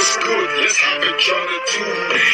what's good? Let's have it, y'all to do.